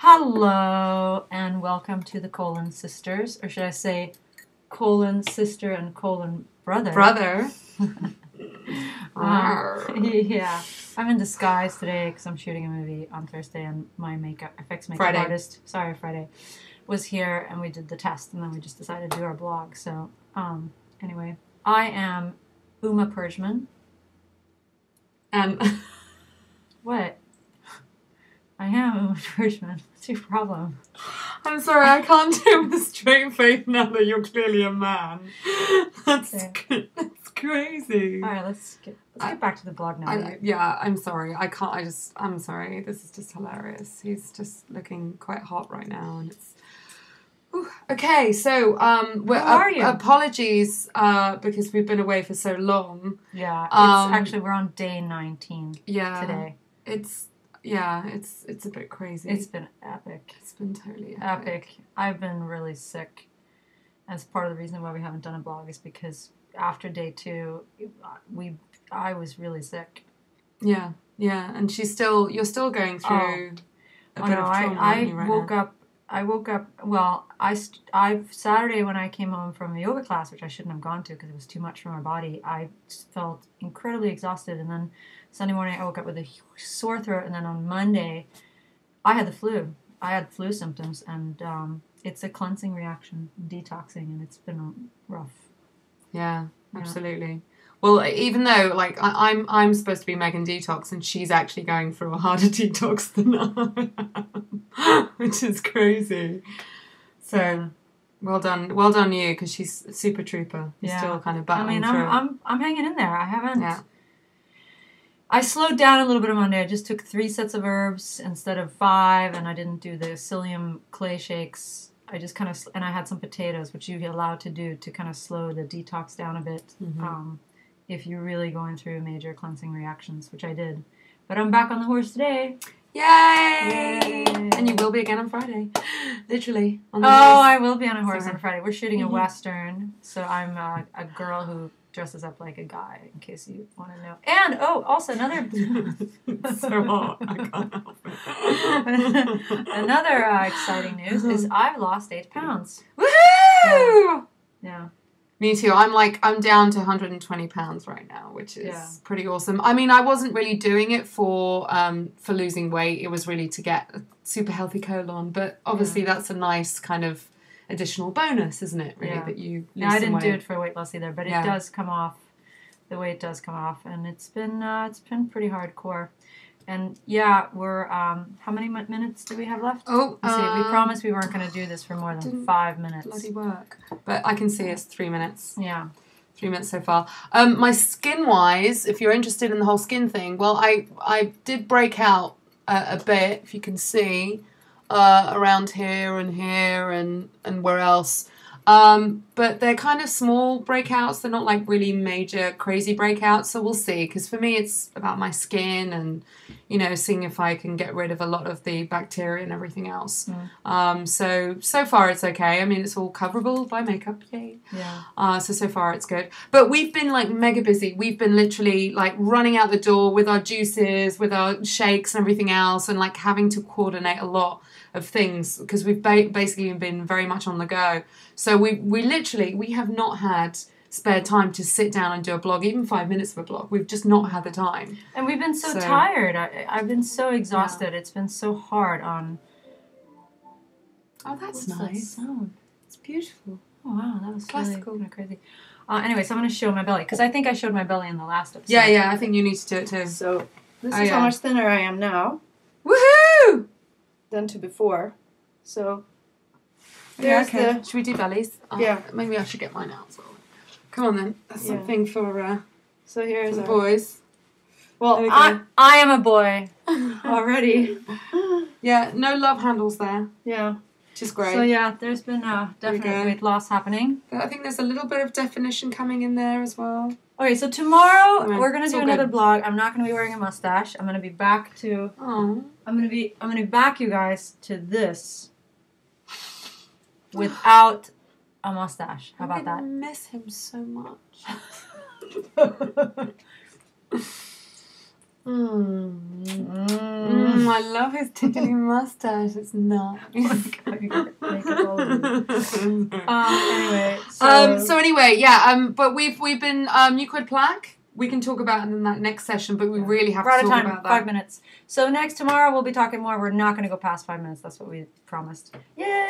Hello and welcome to the Colon Sisters, or should I say, colon sister and colon brother? Brother. Um, yeah, I'm in disguise today because I'm shooting a movie on Thursday, and my makeup effects makeup Friday. artist, sorry Friday, was here, and we did the test, and then we just decided to do our blog. So, um, anyway, I am Uma Perjman. Um, What? I am a Perjman. What's your problem? I'm sorry, I can't do it with straight face now that you're clearly a man. That's, Okay. that's crazy. All right, let's get let's I- get back to the blog now. I, yeah, I'm sorry. I can't. I just. I'm sorry. This is just hilarious. He's just looking quite hot right now, and it's. Ooh, Okay, so um, we're, How are you? apologies uh, because we've been away for so long. Yeah, it's Um, actually we're on day 19 Yeah, today. It's yeah, it's it's a bit crazy. It's been epic. it's been totally epic. Epic. I've been really sick. As part of the reason why we haven't done a blog is because after day two, we I was really sick. Yeah, yeah, and she's still. You're still going through oh. a Oh, bit no, of trauma, I, I right woke now? up. I woke up. Well, I st- I Saturday when I came home from a yoga class, which I shouldn't have gone to because it was too much for my body. I felt incredibly exhausted, and then Sunday morning I woke up with a sore throat, and then on Monday, I had the flu. I had flu symptoms, and um, it's a cleansing reaction, detoxing, and it's been rough. Yeah, Yeah. absolutely. Well, even though like I, I'm I'm supposed to be Megan Detox, and she's actually going through a harder detox than I am, which is crazy. So, well done, well done you, because she's super trooper. You're Yeah. still kind of I battling mean, through. I'm, I'm I'm hanging in there. I haven't. Yeah. I slowed down a little bit on Monday. I just took three sets of herbs instead of five, and I didn't do the psyllium clay shakes. I just kind of and I had some potatoes, which you're allowed to do to kind of slow the detox down a bit. Mhm. Um, if you're really going through major cleansing reactions, which I did. But I'm back on the horse today. Yay! Yay. And you will be again on Friday, literally. On Oh. I will be on a horse on Friday. We're shooting a Mhm. western, so I'm uh, a girl who dresses up like a guy, in case you want to know. And oh, also another so hot. I can't help it. another uh, exciting news is I've lost eight pounds. Woohoo! Yeah, Me too. I'm like I'm down to 120 pounds right now, which is Yeah. pretty awesome. I mean, I wasn't really doing it for um for losing weight. It was really to get a super healthy colon, but obviously that's a nice kind of additional bonus, isn't it? Really, Yeah. that you lose yeah. I didn't weight. do it for weight loss either, but Yeah. it does come off. The weight it does come off, and it's been uh, it's been pretty hardcore. And yeah, we're um, how many minutes do we have left? Oh, see, we um, promised we weren't going to do this for more than five minutes. bloody work. But I can see it's three minutes. Yeah. Three minutes so far. Um, my skin wise, if you're interested in the whole skin thing, well, I I did break out a, a bit, if you can see, uh, around here and here and and where else. Um, but they're kind of small breakouts. They're not like really major, crazy breakouts. So we'll see. Because for me, it's about my skin and you know seeing if I can get rid of a lot of the bacteria and everything else. Mm. Um, so so far it's okay. I mean, it's all coverable by makeup. Yay. Yeah. Uh, so so far it's good. But we've been like mega busy. We've been literally like running out the door with our juices, with our shakes and everything else, and like having to coordinate a lot of things because we've ba- basically been very much on the go. So we we literally we have not had spare time to sit down and do a blog, even five minutes of a blog. We've just not had the time. And we've been so, So- tired. I, I've been so exhausted. It's been so hard on. Oh, that's What's that nice. sound? It's beautiful. Oh wow, that was Classical. really crazy. Uh, anyway, so I'm going to show my belly because I think I showed my belly in the last episode. Yeah, yeah. I think you need to do it too. So this Oh, is yeah. how much thinner I am now Woohoo! than to before. So Yeah, okay. the Should we do bellies? Oh, Yeah. Maybe I should get mine out as well. Come on then. That's Yeah. something for, uh, so here's the our, boys. well we I. I am a boy already. yeah, no love handles there, yeah which is great. So yeah, there's been uh, we definite weight loss happening. But I think there's a little bit of definition coming in there as well. Okay, so tomorrow Right, we're gonna do another good. blog. I'm not gonna be wearing a mustache. I'm gonna be back to. Oh, I'm gonna be. I'm gonna back you guys to this. Without a mustache. How about that? gonna miss him so much. Mm. Mm. I love his tickly mustache. It's nice. Makeup all over you. um, anyway, so, um, so anyway, yeah. Um, but we've we've been um mucoid plaque. We can talk about it in that next session, but we really have we're to talk time. about that. Five minutes. So next tomorrow we'll be talking more. We're not going to go past five minutes. That's what we promised. Yay!